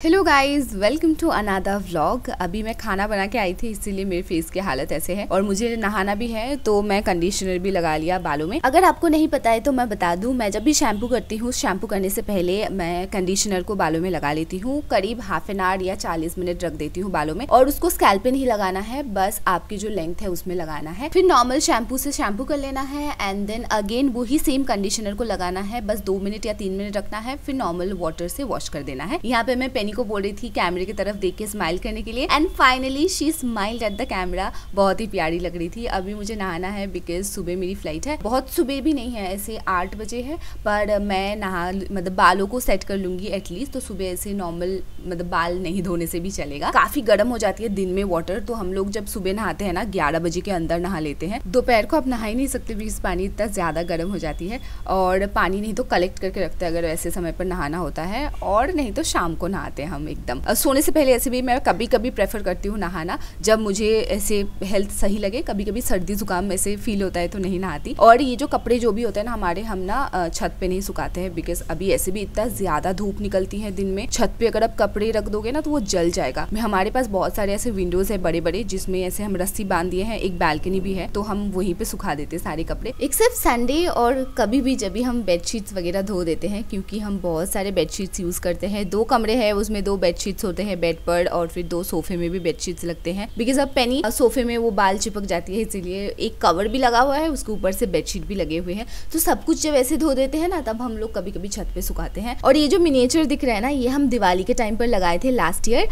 Hello guys welcome to अनादा vlog अभी मैं खाना बना के आई थी, इसीलिए मेरे फेस की हालत ऐसे है। और मुझे नहाना भी है तो मैं कंडीशनर भी लगा लिया बालों में। अगर आपको नहीं पता है तो मैं बता दूँ, मैं जब भी शैम्पू करती हूँ शैम्पू करने से पहले मैं कंडीशनर को बालों में लगा लेती हूँ। करीब हाफ़ एन आवर या चालीस मिनट रख देती हूँ बालों में। और उसको स्कैल्प पे नहीं लगाना है, बस आपकी जो लेंथ है उसमें लगाना है। फिर नॉर्मल शैम्पू से शैम्पू कर लेना है एंड देन अगेन वही सेम कंडीशनर को लगाना है। बस दो मिनट या तीन मिनट रखना है, फिर नॉर्मल वाटर से वॉश कर देना है। यहाँ पे मैं पेनी को बोल रही थी कैमरे की तरफ़ देख के स्माइल करने के लिए। And finally she smiled at the camera बहुत ही प्यारी लग रही थी। अभी मुझे नहाना है बिकॉज़ सुबह मेरी फ़्लाइट है। बहुत सुबह भी नहीं है, ऐसे आठ बजे है। पर मैं नहा मतलब बालों को सेट कर लूँगी एटलीस्ट तो सुबह ऐसे नॉर्मल मतलब बाल नहीं धोने से भी चलेगा। काफ़ी गर्म हो जाती है दिन में वाटर तो हम लोग जब सुबह नहाते हैं ना, ग्यारह बजे के अंदर नहा लेते हैं। दोपहर को आप नहा ही नहीं सकते बिकॉज़ पानी इतना ज़्यादा गर्म हो जाती है। और पानी नहीं तो कलेक्ट करके रखते हैं, अगर ऐसे समय पर नहाना होता है। और नहीं तो शाम को नहाते हैं हम एकदम। सोने से पहले ऐसे भी मैं कभी कभी प्रेफर करती हूँ नहाना। जब मुझे ऐसे हेल्थ सही लगे कभी कभी सर्दी जुकाम ऐसे फील होता है तो नहीं नहाती। और ये जो कपड़े जो भी होते हैं ना हमारे, हम ना छत पे नहीं सुखाते हैं बिकॉज़ अभी ऐसे भी इतना ज़्यादा धूप निकलती है दिन में। छत पे अगर आप कपड़े रख दोगे ना तो वो जल जाएगा। हमारे पास बहुत सारे ऐसे विंडोज़ है बड़े बड़े जिसमें ऐसे हम रस्सी बाँध दिए हैं, एक बैल्कनी भी है तो हम वहीं पे सुखा देते हैं सारे कपड़े। एक सिर्फ़ संडे और कभी भी जब भी हम बेडशीट्स वगैरह धो देते हैं, क्योंकि हम बहुत सारे बेडशीट्स यूज़ करते हैं, दो कमरे हैं उसमें दो बेडशीट्स होते हैं बेड पर और फिर दो सोफे में भी बेडशीट्स लगते हैं। बिकॉज़ अब पेनी सोफे में वो बाल चिपक जाती है, इसीलिए एक कवर भी लगा हुआ है, उसके ऊपर से बेडशीट भी लगे हुए हैं। तो सब कुछ जब ऐसे धो देते हैं ना, तब हम लोग कभी कभी छत पे सुखाते हैं। और ये जो मिनिएचर दिख रहा है ना, ये हम दिवाली के टाइम पर लगाए थे लास्ट ईयर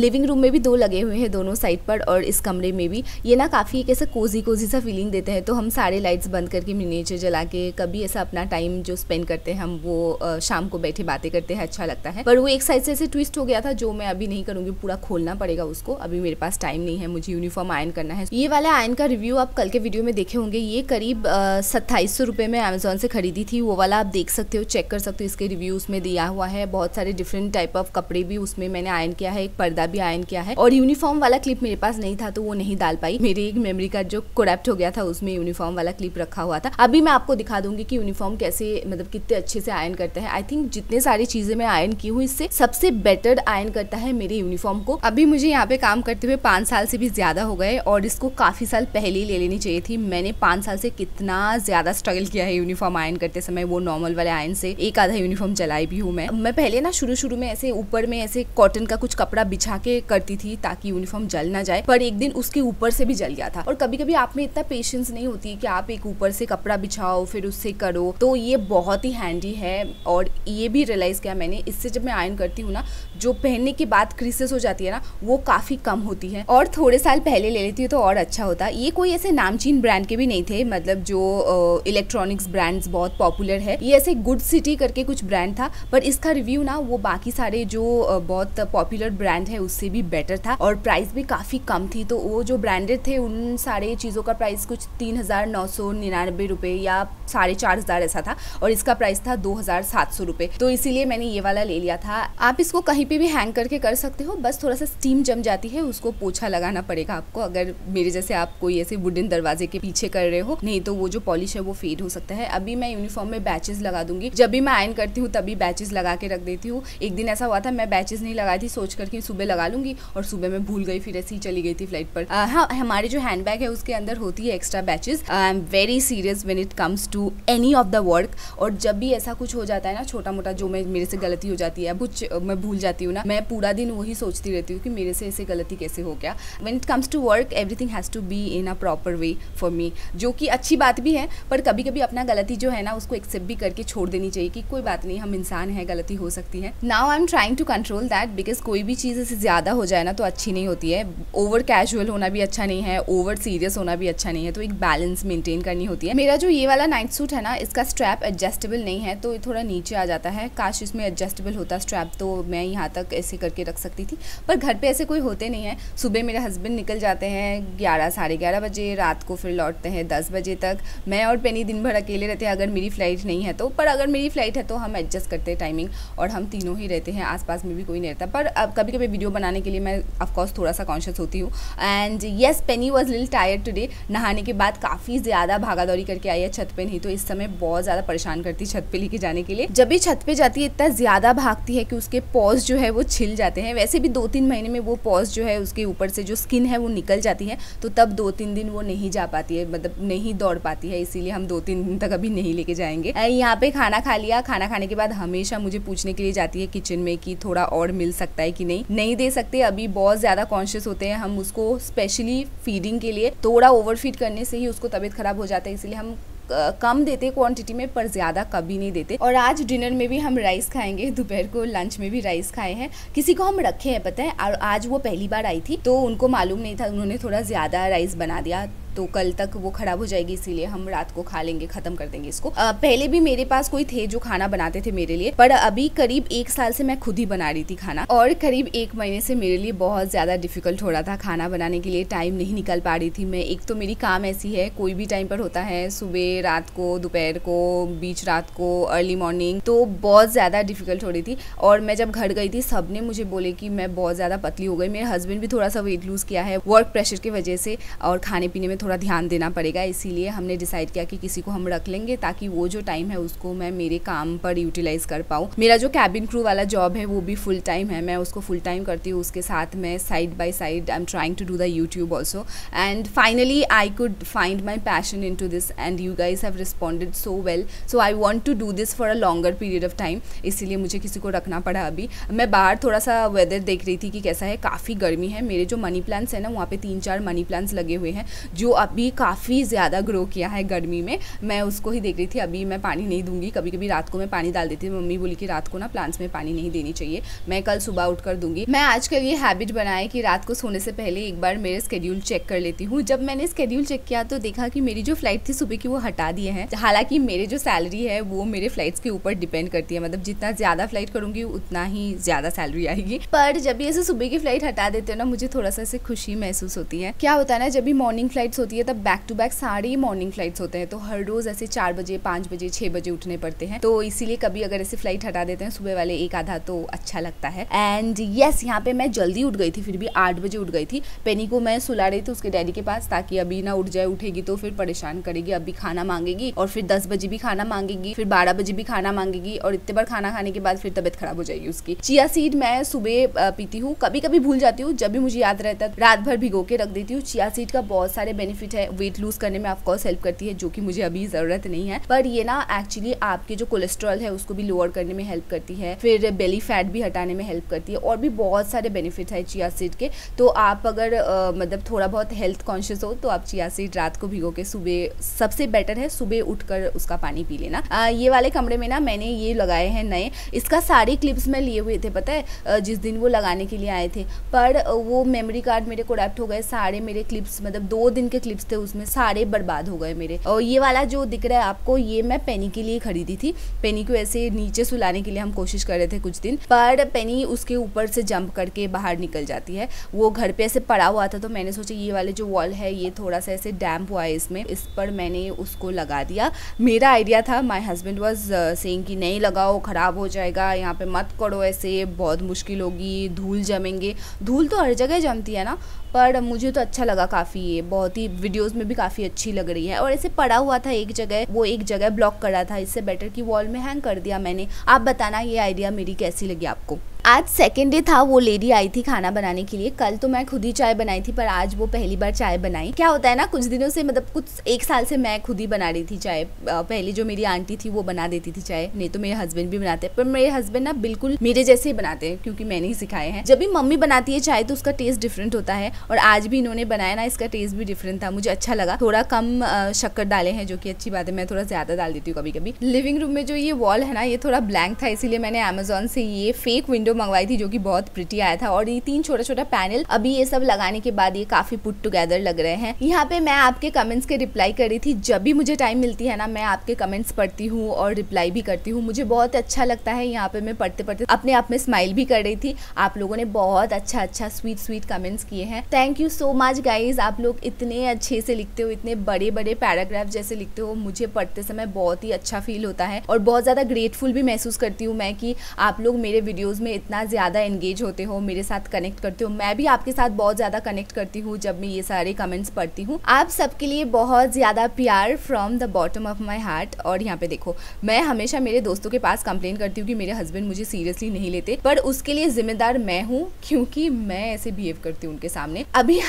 लिविंग रूम में भी दो लगे हुए हैं दोनों साइड पर और इस कमरे में भी। ये ना काफ़ी एक ऐसा कोजी कोजी सा फीलिंग देते हैं तो हम सारे लाइट्स बंद करके मिनिएचर जला के कभी ऐसा अपना टाइम जो स्पेंड करते हैं हम, वो शाम को बैठे बातें करते हैं अच्छा लगता है। पर वो एक साइड से ऐसे ट्विस्ट हो गया था, जो मैं अभी नहीं करूँगी, पूरा खोलना पड़ेगा उसको। अभी मेरे पास टाइम नहीं है, मुझे यूनिफॉर्म आयन करना है। ये वाला आयन का रिव्यू आप कल के वीडियो में देखे होंगे। ये करीब सत्ताईस सौ रुपये में अमेजोन से खरीदी थी। वो वाला आप देख सकते हो चेक कर सकते हो। इसके रिव्यू उसमें दिया हुआ है। बहुत सारे डिफरेंट टाइप ऑफ़ कपड़े भी उसमें मैंने आयन किया है, एक पर्दा भी आयन किया है। और यूनिफॉर्म वाला क्लिप मेरे पास नहीं था तो वो नहीं डाल पाई। मेरी एक मेमोरी कार्ड जो कोरेप्ट हो गया था, उसमें यूनिफॉर्म वाला क्लिप रखा हुआ था। अभी मैं आपको दिखा दूँगी कि यूनिफॉर्म कैसे मतलब कितने अच्छे से आयन करते हैं। आई थिंक जितने सारी चीज़ें मैं आयन की हूँ, इससे सबसे बेटर आयन करता है मेरे यूनिफॉर्म को। अभी मुझे यहाँ पे काम करते हुए पाँच साल से भी ज़्यादा हो गए और इसको काफ़ी साल पहले ही ले लेनी चाहिए थी। मैंने पाँच साल से कितना ज़्यादा स्ट्रगल किया है यूनिफॉर्म आयन करते समय, वो नॉर्मल वाले आयन से। एक आधा यूनिफॉर्म चलाई भी हूँ मैं। मैं पहले ना शुरू शुरू में ऐसे ऊपर में ऐसे कॉटन का कुछ कपड़ा बिछा के करती थी ताकि यूनिफॉर्म जल ना जाए, पर एक दिन उसके ऊपर से भी जल गया था। और कभी कभी आप में इतना पेशेंस नहीं होती कि आप एक ऊपर से कपड़ा बिछाओ, फिर उससे करो। तो ये बहुत ही हैंडी है और ये भी रियलाइज़ किया मैंने। इससे जब मैं आयन करती हूँ ना, जो पहनने के बाद क्रिसेस हो जाती है ना, वो काफ़ी कम होती है। और थोड़े साल पहले ले लेती तो और अच्छा होता। ये कोई ऐसे नामचीन ब्रांड के भी नहीं थे मतलब जो इलेक्ट्रॉनिक्स ब्रांड्स बहुत पॉपुलर है। ये ऐसे गुड सिटी करके कुछ ब्रांड था, पर इसका रिव्यू ना, वो बाकी सारे जो बहुत पॉपुलर ब्रांड है, उससे भी बेटर था। और प्राइस भी काफ़ी कम थी तो वो जो ब्रांडेड थे, उन सारे चीज़ों का प्राइस कुछ तीन हज़ार नौ सौ निन्यानबे रुपये या साढ़े चार हज़ार ऐसा था। और इसका प्राइस था दो हज़ार सात सौ रुपये तो इसीलिए मैंने ये वाला ले लिया था। आप इसको कहीं पे भी हैंग करके कर सकते हो, बस थोड़ा सा स्टीम जम जाती है, उसको पोछा लगाना पड़ेगा आपको। अगर मेरे जैसे आप कोई ऐसे वुडन दरवाजे के पीछे कर रहे हो, नहीं तो वो जो पॉलिश है वो फेड हो सकता है। अभी मैं यूनिफॉर्म में बैचेस लगा दूँगी। जब भी मैं आयन करती हूँ, तभी बैचेस लगा के रख देती हूँ। एक दिन ऐसा हुआ था, मैं बैचेस नहीं लगाई थी, सोच करके सुबह लगा लूँगी और सुबह मैं भूल गई, फिर ऐसी चली गई थी फ़्लाइट पर। हाँ हमारे जो हैंड बैग है, उसके अंदर होती है extra batches I am very serious when it comes to any of the work और जब भी ऐसा कुछ हो जाता है ना छोटा मोटा जो मैं, मेरे से गलती हो जाती है कुछ भूल जाती हूँ ना। मैं पूरा दिन वही सोचती रहती हूँ कि मेरे से ऐसे गलती कैसे हो गया। When it comes to work everything has to be in a proper way for me जो कि अच्छी बात भी है, पर कभी कभी अपना गलती जो है ना, उसको एक्सेप्ट भी करके छोड़ देनी चाहिए कि कोई बात नहीं, हम इंसान है, गलती हो सकती है। Now I am trying to control that because कोई भी चीज़ ऐसे ज़्यादा हो जाए ना तो अच्छी नहीं होती है। ओवर कैजुअल होना भी अच्छा नहीं है ओवर सीरियस होना भी अच्छा नहीं है तो एक बैलेंस मेंटेन करनी होती है। मेरा जो ये वाला नाइट सूट है ना, इसका स्ट्रैप एडजस्टेबल नहीं है तो थोड़ा नीचे आ जाता है। काश इसमें एडजस्टेबल होता स्ट्रैप तो मैं यहाँ तक ऐसे करके रख सकती थी। पर घर पे ऐसे कोई होते नहीं है। सुबह मेरे हस्बैंड निकल जाते हैं ग्यारह, साढ़े ग्यारह बजे, रात को फिर लौटते हैं दस बजे तक। मैं और पेनी दिन भर अकेले रहते हैं, अगर मेरी फ़्लाइट नहीं है तो। पर अगर मेरी फ़्लाइट है तो हम एडजस्ट करते हैं टाइमिंग और हम तीनों ही रहते हैं, आसपास में भी कोई नहीं रहता। पर अब कभी कभी वीडियो बनाने के लिए मैं ऑफकोर्स थोड़ा सा कॉन्शियस होती हूँ। And yes Penny was lil tired today नहाने के बाद काफ़ी ज़्यादा भागा करके आई है छत पर नहीं तो इस समय बहुत ज़्यादा परेशान करती छत पर लेके जाने के लिए। जब भी छत पर जाती है, इतना ज़्यादा भागती है कि उसके पॉज जो है वो छिल जाते हैं। वैसे भी दो तीन महीने में वो पॉज जो है उसके ऊपर से जो स्किन है वो निकल जाती है तो तब दो तीन दिन वो नहीं जा पाती है मतलब नहीं दौड़ पाती है, इसीलिए हम दो तीन दिन तक अभी नहीं लेके जाएँगे। यहाँ पे खाना खा लिया। खाना खाने के बाद हमेशा मुझे पूछने के लिए जाती है किचन में कि थोड़ा और मिल सकता है कि नहीं। नहीं दे सकते। अभी बहुत ज़्यादा कॉन्शियस होते हैं हम उसको स्पेशली फीडिंग के लिए। थोड़ा ओवरफीड करने से ही उसको तबीयत खराब हो जाता है, इसलिए हम कम देते क्वांटिटी में, पर ज़्यादा कभी नहीं देते। और आज डिनर में भी हम राइस खाएँगे, दोपहर को लंच में भी राइस खाए हैं। किसी को हम रखे हैं, पता है? और आज वो पहली बार आई थी तो उनको मालूम नहीं था, उन्होंने थोड़ा ज़्यादा राइस बना दिया। तो कल तक वो ख़राब हो जाएगी इसीलिए हम रात को खा लेंगे ख़त्म कर देंगे इसको। आ, पहले भी मेरे पास कोई थे जो खाना बनाते थे मेरे लिए पर अभी करीब एक साल से मैं खुद ही बना रही थी खाना और करीब एक महीने से मेरे लिए बहुत ज़्यादा डिफ़िकल्ट हो रहा था खाना बनाने के लिए। टाइम नहीं निकल पा रही थी मैं। एक तो मेरी काम ऐसी है कोई भी टाइम पर होता है सुबह रात को दोपहर को बीच रात को अर्ली मॉर्निंग तो बहुत ज़्यादा डिफ़िकल्ट हो रही थी। और मैं जब घर गई थी सबने मुझे बोले कि मैं बहुत ज़्यादा पतली हो गई। मेरे हस्बैंड भी थोड़ा सा वेट लूज़ किया है वर्क प्रेशर की वजह से और खाने पीने में थोड़ा ध्यान देना पड़ेगा, इसीलिए हमने डिसाइड किया कि किसी को हम रख लेंगे ताकि वो जो टाइम है उसको मैं मेरे काम पर यूटिलाइज कर पाऊँ। मेरा जो कैबिन क्रू वाला जॉब है वो भी फुल टाइम है, मैं उसको फुल टाइम करती हूँ, उसके साथ मैं side by side I am trying to do the YouTube also and finally I could find my passion into this and you guys have responded so well so I want to do this for a longer period of time इसीलिए मुझे किसी को रखना पड़ा अभी। मैं बाहर थोड़ा सा वेदर देख रही थी कि कैसा है, काफ़ी गर्मी है। मेरे जो मनी प्लांट्स है ना, वहाँ पे तीन चार मनी प्लांट्स लगे हुए हैं, जो अभी काफ़ी ज़्यादा ग्रो किया है गर्मी में। मैं उसको ही देख रही थी, अभी मैं पानी नहीं दूँगी। कभी कभी रात को मैं पानी डाल देती थी मम्मी बोली कि रात को ना प्लांट्स में पानी नहीं देनी चाहिए। मैं कल सुबह उठ कर दूँगी। मैं आजकल ये हैबिट बनाया कि रात को सोने से पहले एक बार मेरे स्केड्यूल चेक कर लेती हूँ। जब मैंने स्केड्यूल चेक किया तो देखा कि मेरी जो फ़्लाइट थी सुबह की वो हटा दिए हैं। हालाँकि मेरे जो सैलरी है वो मेरे फ्लाइट्स के ऊपर डिपेंड करती है। मतलब जितना ज़्यादा फ़्लाइट करूँगी, उतना ही ज़्यादा सैलरी आएगी। पर जब ऐसे सुबह की फ़्लाइट हटा देते हो ना, मुझे थोड़ा सा ऐसे खुशी महसूस होती है। क्या होता है ना, जब भी मॉर्निंग फ्लाइट्स होती है, तब बैक टू बैक सारी मॉर्निंग फ्लाइट्स होते हैं। तो हर रोज़ ऐसे चार बजे, पाँच बजे छः बजे उठने पड़ते हैं। तो इसीलिए कभी अगर ऐसे फ़्लाइट हटा देते हैं, सुबह वाले एक आधा तो अच्छा लगता है। एंड येस यहाँ पे मैं जल्दी उठ गई थी, फिर भी आठ बजे उठ गई थी। पेनी को मैं सुला रही थी उसके डैडी के पास, ताकि अभी ना उठ जाए, उठेगी तो फिर परेशान करेगी, अभी खाना मांगेगी और फिर दस बजे भी खाना मांगेगी, फिर बारह बजे भी खाना मांगेगी और इतने बार खाना खाने के बाद फिर तबियत खराब हो जाएगी उसकी। चिया सीड मैं सुबह पीती हूँ कभी कभी भूल जाती हूँ, जब भी मुझे याद रहता है, रात भर भिगो के रख देती हूँ। चिया सीड का बहुत सारे बेनिफिट है वेट लूज करने में ऑफकोर्स हेल्प करती है, जो कि मुझे अभी ज़रूरत नहीं है। पर ये ना एक्चुअली आपके जो कोलेस्ट्रॉल है, उसको भी लोअर करने में हेल्प करती है। फिर बेली फैट भी हटाने में हेल्प करती है। और भी बहुत सारे बेनिफिट है चिया सीड के। तो आप अगर मतलब थोड़ा बहुत हेल्थ कॉन्शियस हो तो आप चिया सीड रात को भिगो के सुबह, सबसे बेटर है सुबह उठकर उसका पानी पी लेना। ये वाले कमरे में ना, मैंने ये लगाए हैं नए। इसका सारे क्लिप्स मैं लिए हुए थे, पता है? जिस दिन वो लगाने के लिए आए थे। पर वो मेमोरी कार्ड मेरे को हो गए। सारे मेरे क्लिप्स मतलब दो दिन के क्लिप्स थे, उसमें सारे बर्बाद हो गए मेरे। और ये वाला जो दिख रहा है आपको, ये मैं पेनी के लिए खरीदी थी। पेनी को ऐसे नीचे सुलाने के लिए हम कोशिश कर रहे थे कुछ दिन, पर पेनी उसके ऊपर से जंप करके बाहर निकल जाती है। वो घर पे ऐसे पड़ा हुआ था तो मैंने सोचा ये वाले जो वॉल है, ये थोड़ा सा ऐसे डैम्प हुआ है इसमें। इस पर मैंने उसको लगा दिया। मेरा आइडिया था माई हस्बैंड वॉज़ सेइंग कि नहीं लगाओ, ख़राब हो जाएगा, यहाँ पे मत करो ऐसे, बहुत मुश्किल होगी, धूल जमेंगे। धूल तो हर जगह जमती है ना, पर मुझे तो अच्छा लगा काफ़ी ये, बहुत ही वीडियोस में भी काफ़ी अच्छी लग रही है। और ऐसे पड़ा हुआ था एक जगह, वो एक जगह ब्लॉक करा था, इससे बेटर कि वॉल में हैंग कर दिया मैंने। आप बताना ये आइडिया मेरी कैसी लगी आपको? आज सेकेंड डे था, वो लेडी आई थी खाना बनाने के लिए। कल तो मैं खुद ही चाय बनाई थी, पर आज वो पहली बार चाय बनाई। क्या होता है ना, कुछ दिनों से मतलब कुछ एक साल से मैं खुद ही बना रही थी चाय। पहले जो मेरी आंटी थी, वो बना देती थी चाय। नहीं तो मेरे हस्बैंड भी बनाते। हैं पर मेरे हस्बैंड ना बिल्कुल मेरे जैसे ही बनाते हैं, क्योंकि मैंने ही सिखाए हैं। जब भी मम्मी बनाती है चाय तो उसका टेस्ट डिफरेंट होता है। और आज भी इन्होंने बनाया ना, इसका टेस्ट भी डिफरेंट था। मुझे अच्छा लगा। थोड़ा कम शक्कर डाले हैं, जो कि अच्छी बात है। मैं थोड़ा ज़्यादा डाल देती हूँ कभी कभी लिविंग रूम में जो ये वॉल है ना, ये थोड़ा ब्लैंक था, इसीलिए मैंने अमेजोन से ये फेक विंडो मंगवाई थी जो कि बहुत प्रिटी आया था। और ये तीन छोटा छोटा पैनल अभी ये सब लगाने के बाद ये काफ़ी पुट टुगेदर लग रहे हैं। यहाँ पे मैं आपके कमेंट्स के रिप्लाई कर रही थी। जब भी मुझे टाइम मिलती है ना, मैं आपके कमेंट्स पढ़ती हूँ और रिप्लाई भी करती हूँ। मुझे बहुत अच्छा लगता है यहाँ पे मैं पढ़ते पढ़ते अपने आप में स्माइल भी कर रही थी। आप लोगों ने बहुत अच्छा अच्छा स्वीट स्वीट कमेंट्स किए हैं। Thank you so much guys आप लोग इतने अच्छे से लिखते हो, इतने बड़े बड़े पैराग्राफ जैसे लिखते हो, मुझे पढ़ते समय बहुत ही अच्छा फील होता है। और बहुत ज़्यादा ग्रेटफुल भी महसूस करती हूँ मैं कि आप लोग मेरे वीडियोज़ में इतना ज़्यादा एंगेज होते हो, मेरे साथ कनेक्ट करते हो, मैं भी आपके साथ बहुत ज़्यादा कनेक्ट करती हूँ जब मैं ये सारे कमेंट्स पढ़ती हूँ। आप सबके लिए बहुत ज़्यादा प्यार from the bottom of my heart और यहाँ पे देखो, मैं हमेशा मेरे दोस्तों के पास कंप्लेन करती हूँ कि मेरे हस्बैंड मुझे सीरियसली नहीं लेते, पर उसके लिए जिम्मेदार मैं हूँ क्योंकि मैं ऐसे बिहेव करती हूँ उनके सामने। अभी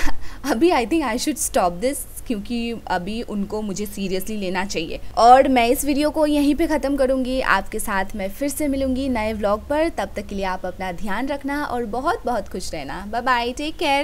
अभी I think I should stop this क्योंकि अभी उनको मुझे सीरियसली लेना चाहिए। और मैं इस वीडियो को यहीं पे ख़त्म करूँगी। आपके साथ मैं फिर से मिलूँगी नए व्लॉग पर। तब तक के लिए अपना ध्यान रखना और बहुत बहुत खुश रहना। Bye bye take care